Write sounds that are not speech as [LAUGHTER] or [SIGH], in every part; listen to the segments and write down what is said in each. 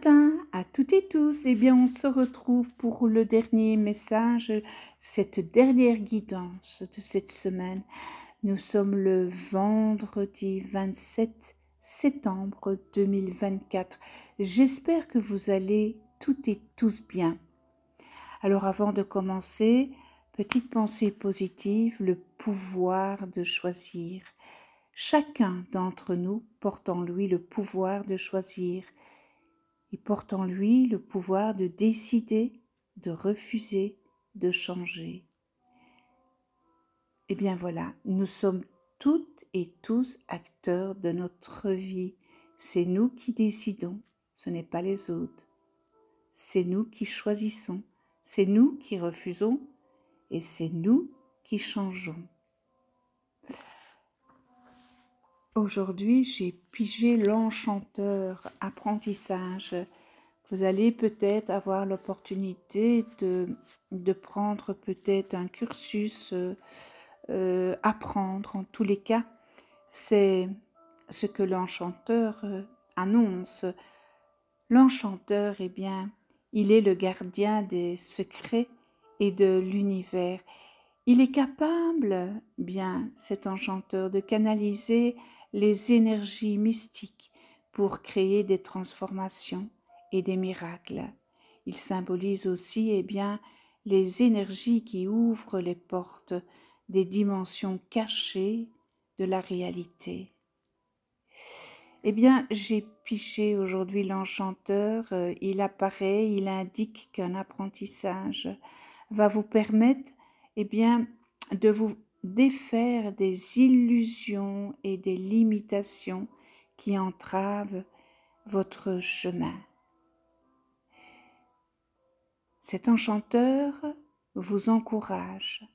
Matin à toutes et tous. Eh bien, on se retrouve pour le dernier message, cette dernière guidance de cette semaine. Nous sommes le vendredi 27 septembre 2024. J'espère que vous allez toutes et tous bien. Alors avant de commencer, petite pensée positive, le pouvoir de choisir. Chacun d'entre nous porte en lui le pouvoir de choisir il porte en lui le pouvoir de décider, de refuser, de changer. Eh bien voilà, nous sommes toutes et tous acteurs de notre vie. C'est nous qui décidons, ce n'est pas les autres. C'est nous qui choisissons, c'est nous qui refusons et c'est nous qui changeons. Aujourd'hui, j'ai pigé l'enchanteur apprentissage. Vous allez peut-être avoir l'opportunité de, de prendre peut-être un cursus, euh, apprendre. En tous les cas, c'est ce que l'enchanteur euh, annonce. L'enchanteur, eh bien, il est le gardien des secrets et de l'univers. Il est capable, bien, cet enchanteur, de canaliser les énergies mystiques pour créer des transformations et des miracles. Il symbolise aussi eh bien, les énergies qui ouvrent les portes des dimensions cachées de la réalité. Eh bien, j'ai piché aujourd'hui l'enchanteur, euh, il apparaît, il indique qu'un apprentissage va vous permettre, eh bien, de vous défaire des illusions et des limitations qui entravent votre chemin. Cet enchanteur vous encourage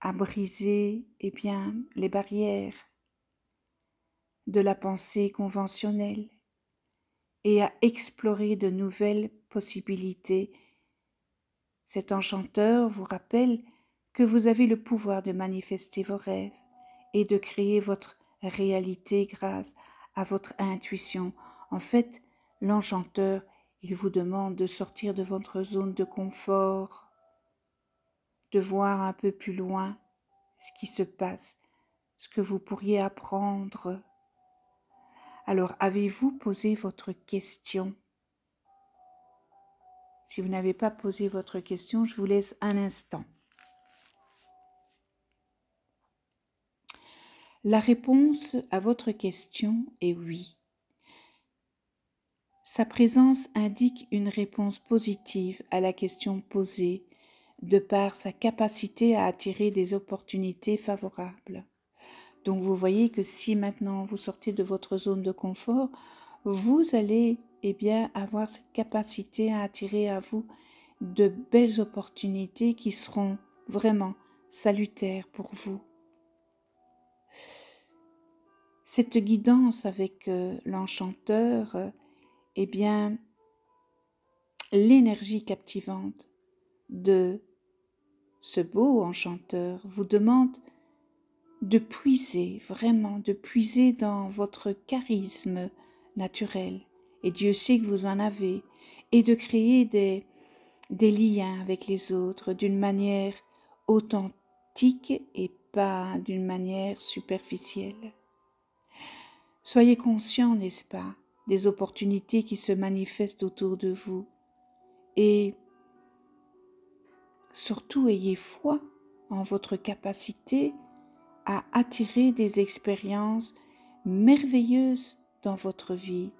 à briser eh bien, les barrières de la pensée conventionnelle et à explorer de nouvelles possibilités. Cet enchanteur vous rappelle que vous avez le pouvoir de manifester vos rêves et de créer votre réalité grâce à votre intuition. En fait, l'enchanteur, il vous demande de sortir de votre zone de confort, de voir un peu plus loin ce qui se passe, ce que vous pourriez apprendre. Alors, avez-vous posé votre question? Si vous n'avez pas posé votre question, je vous laisse un instant. La réponse à votre question est oui. Sa présence indique une réponse positive à la question posée de par sa capacité à attirer des opportunités favorables. Donc vous voyez que si maintenant vous sortez de votre zone de confort, vous allez eh bien avoir cette capacité à attirer à vous de belles opportunités qui seront vraiment salutaires pour vous. Cette guidance avec euh, l'enchanteur, euh, eh bien, l'énergie captivante de ce beau enchanteur vous demande de puiser, vraiment, de puiser dans votre charisme naturel, et Dieu sait que vous en avez, et de créer des, des liens avec les autres d'une manière authentique et pas d'une manière superficielle. Soyez conscient, n'est-ce pas, des opportunités qui se manifestent autour de vous. Et surtout, ayez foi en votre capacité à attirer des expériences merveilleuses dans votre vie.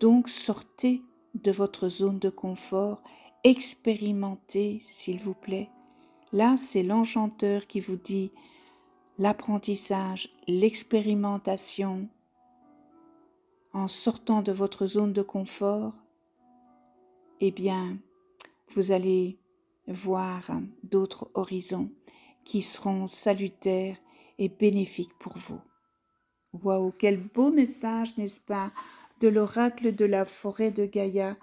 Donc sortez de votre zone de confort, expérimentez, s'il vous plaît. Là, c'est l'enchanteur qui vous dit l'apprentissage, l'expérimentation, en sortant de votre zone de confort, eh bien, vous allez voir d'autres horizons qui seront salutaires et bénéfiques pour vous. Waouh, quel beau message, n'est-ce pas, de l'oracle de la forêt de Gaïa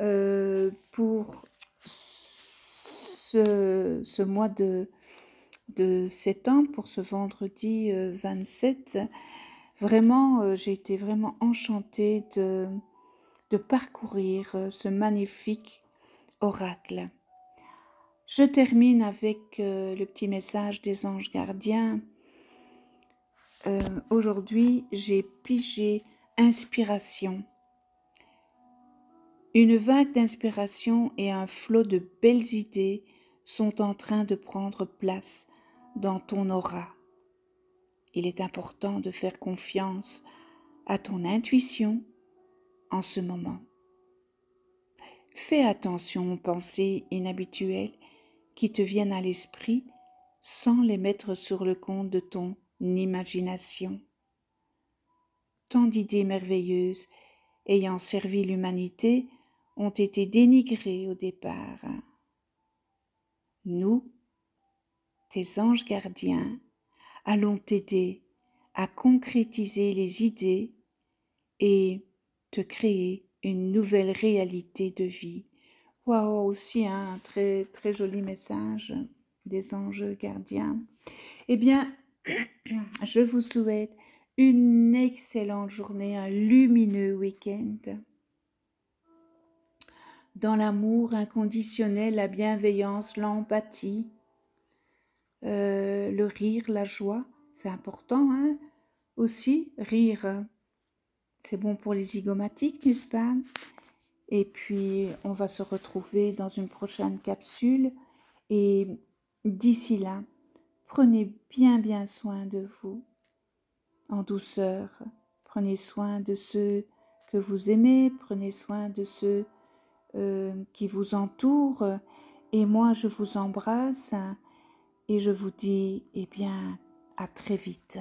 euh, pour ce, mois de, de septembre, pour ce vendredi 27. Vraiment, euh, j'ai été vraiment enchantée de, parcourir euh, ce magnifique oracle. Je termine avec euh, le petit message des anges gardiens. Aujourd'hui, j'ai pigé inspiration. Une vague d'inspiration et un flot de belles idées sont en train de prendre place dans ton aura. Il est important de faire confiance à ton intuition en ce moment. Fais attention aux pensées inhabituelles qui te viennent à l'esprit sans les mettre sur le compte de ton imagination. Tant d'idées merveilleuses ayant servi l'humanité ont été dénigrées au départ. Nous, tes anges gardiens, allons t'aider à concrétiser les idées et te créer une nouvelle réalité de vie. Waouh, aussi un très très joli message des anges gardiens. Eh bien, [CLEARS THROAT] je vous souhaite une excellente journée, un lumineux week-end. Dans l'amour inconditionnel, la bienveillance, l'empathie, euh, le rire, la joie, c'est important, hein Aussi, rire, c'est bon pour les zygomatiques, n'est-ce pas? Et puis, on va se retrouver dans une prochaine capsule. Et d'ici là, prenez bien, bien soin de vous, en douceur. Prenez soin de ceux que vous aimez, prenez soin de ceux euh, qui vous entourent. Et moi, je vous embrasse et je vous dis, eh bien, à très vite.